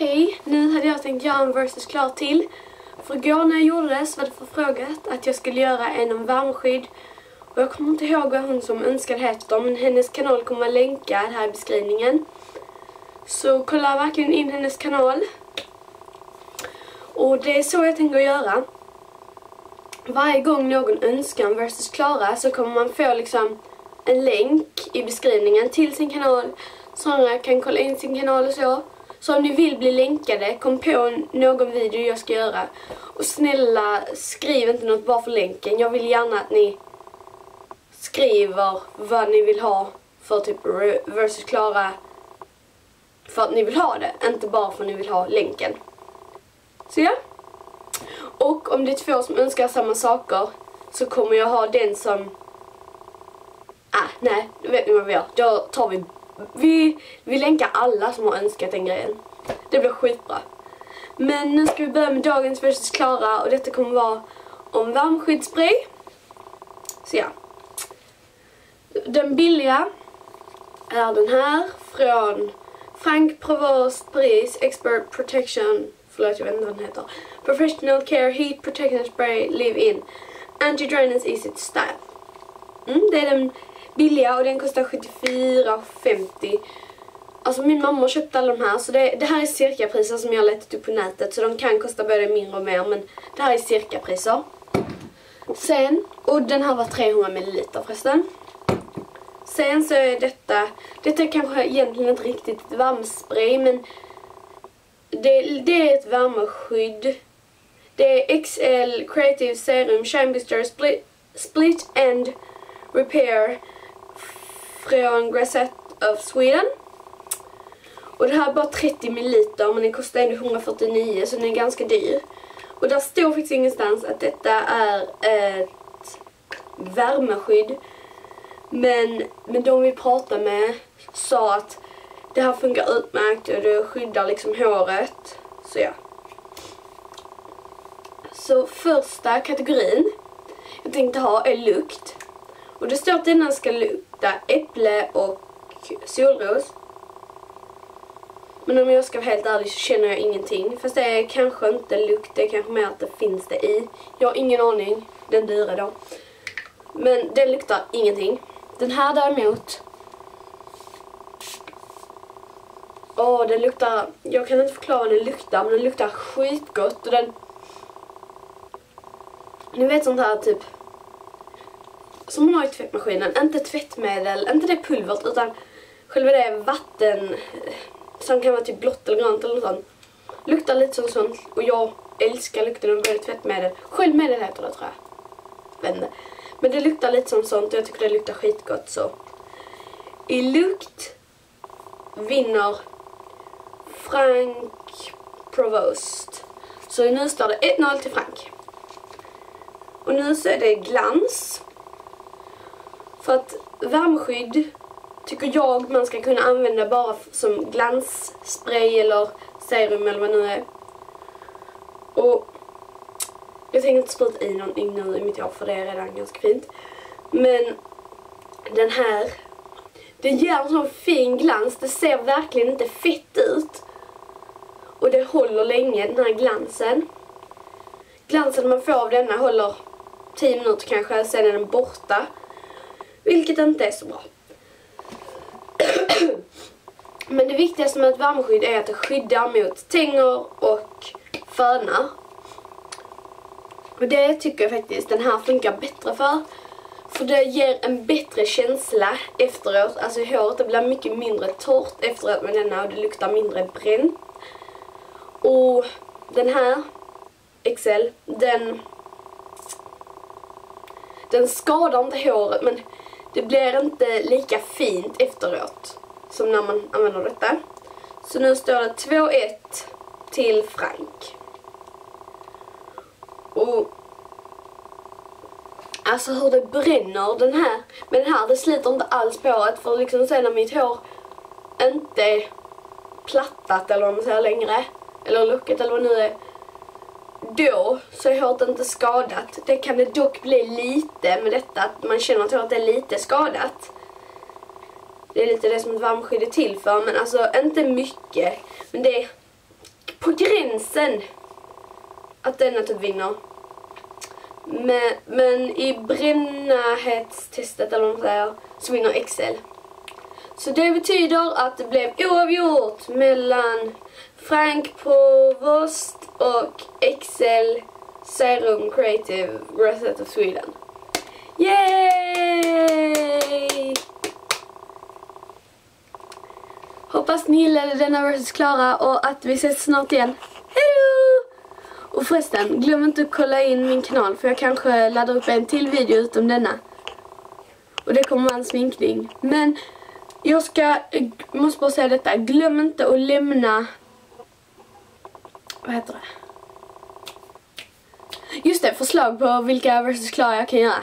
Hej, nu hade jag tänkt göra en versus klar till. För igår när jag gjorde det så var det förfrågat att jag skulle göra en om varmskydd. Och jag kommer inte ihåg vad hon som önskade heter men hennes kanal kommer vara länkad här i beskrivningen. Så kolla verkligen in hennes kanal. Och det är så jag tänker göra. Varje gång någon önskar en versus Klara så kommer man få liksom en länk i beskrivningen till sin kanal. Så andra kan kolla in sin kanal och så. Så om ni vill bli länkade, kom på någon video jag ska göra. Och snälla, skriv inte något bara för länken. Jag vill gärna att ni skriver vad ni vill ha för typ versus Klara. För att ni vill ha det, inte bara för att ni vill ha länken. Så ja. Och om det är två som önskar samma saker så kommer jag ha den som... Ah, nej, då vet ni vad vi gör. Då tar vi vi, vi länkar alla som har önskat den grejen. Det blir skitbra. Men nu ska vi börja med dagens versus Klara och detta kommer vara om varmskyddsspray. Så ja. Den billiga är den här från Frank Provost Paris Expert Protection förlåt jag vet inte vad den heter. Professional Care Heat Protection Spray Live-In Anti-drainance Easy Style. Mm, det är den billiga och den kostar 74,50. Alltså min mamma köpte alla de här så det, det här är cirkapriser som jag har letat upp på nätet så de kan kosta både mindre och mer men det här är cirkapriser. Sen, och den här var 300 ml förresten. Sen så är detta, detta är kanske egentligen inte riktigt ett värmespray men det, det är ett värmeskydd. Det är XL Creative Serum Shine Booster Split, Split End Repair från Grazette of Sweden. Och det här är bara 30 ml men den kostar ändå 149 så den är ganska dyr. Och där står faktiskt ingenstans att detta är ett värmeskydd. Men, men de vi pratade med sa att det här funkar utmärkt och det skyddar liksom håret. Så ja. Så första kategorin jag tänkte ha är lukt. Och det står att denna ska lukta äpple och solros. Men om jag ska vara helt ärlig så känner jag ingenting. Fast det är kanske inte lukt, det är kanske mer att det finns det i. Jag har ingen aning, den dyra då. Men den luktar ingenting. Den här däremot. Åh, den luktar, jag kan inte förklara vad den luktar men den luktar skitgott och den... Ni vet sånt här typ som man har i tvättmaskinen. Inte tvättmedel, inte det pulvret utan själva det vatten eh, som kan vara typ blått eller grönt eller något sånt. Luktar lite som sånt och jag älskar lukten av både tvättmedel. Sköljmedel heter det tror jag. Vet Men det luktar lite som sånt och jag tycker det luktar skitgott så. I lukt vinner Frank Provost. Så nu står det 1-0 till Frank. Och nu så är det glans. För att värmeskydd tycker jag man ska kunna använda bara som glansspray eller serum eller vad det nu är. Och jag tänker inte spruta i någonting nu i mitt hår för det är redan ganska fint. Men den här, den ger en sån fin glans. Det ser verkligen inte fett ut. Och det håller länge, den här glansen. Glansen man får av denna håller 10 minuter kanske, sen är den borta. Vilket inte är så bra. Men det viktigaste med ett värmeskydd är att det skyddar mot tänger och fönar. Och det tycker jag faktiskt den här funkar bättre för. För det ger en bättre känsla efteråt. Alltså håret det blir mycket mindre torrt efteråt med denna och det luktar mindre bränt. Och den här XL, den den skadar inte håret men det blir inte lika fint efteråt som när man använder detta. Så nu står det 2-1 till Frank. Och Alltså hur det bränner den här. Men den här det sliter inte alls på håret för liksom sen när mitt hår inte är plattat eller vad man säger längre. Eller locket eller vad det nu är då så är håret inte skadat. Det kan det dock bli lite med detta, att man känner att håret är lite skadat. Det är lite det som ett varmskydd är till för, men alltså inte mycket. Men det, är på gränsen att denna typ vinner. Men, men i brännhetstestet eller vad man säger så vinner XL. Så det betyder att det blev oavgjort mellan Frank Provost och Excel Serum Creative Reset of Sweden. Yay! Hoppas ni gillade denna versus Klara och att vi ses snart igen. Hejdå! Och förresten, glöm inte att kolla in min kanal för jag kanske laddar upp en till video utom denna. Och det kommer vara en sminkning. Men jag ska, eh, måste bara säga detta, glöm inte att lämna, vad heter det? Just det, förslag på vilka versus Klara jag kan göra.